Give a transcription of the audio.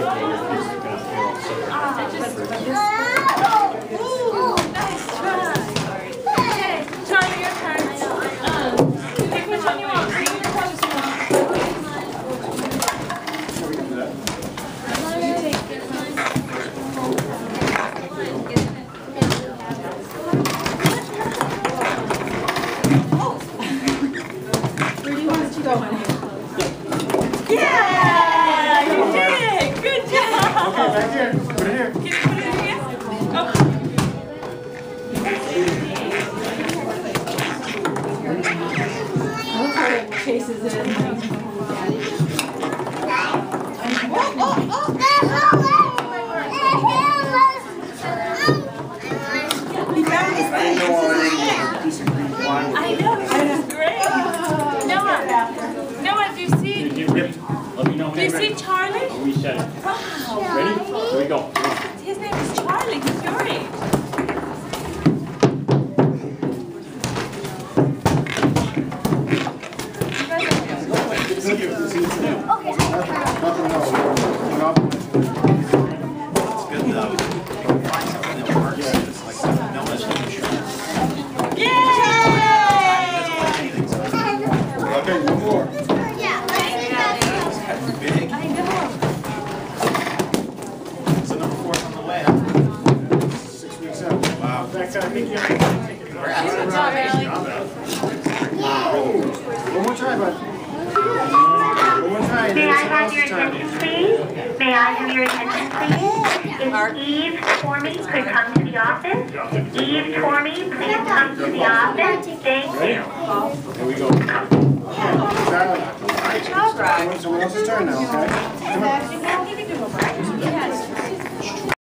Nice Yeah, you did it. Good job. Back here, put it here. Can you put it in here? Oh. Chases in. I know, you see. Charlie? I'll reset it. Wow, Ready? Here we go. His name is Charlie, he's your age. Nothing Good job, Allie. One more try, bud. One more try. May I have your attention, please? May I have your attention, please? If Eve Tormey could come to the office? Eve Tormey, please come to the office. Thank you. Here we go. Okay, Charlie. Someone- else's turn now, okay?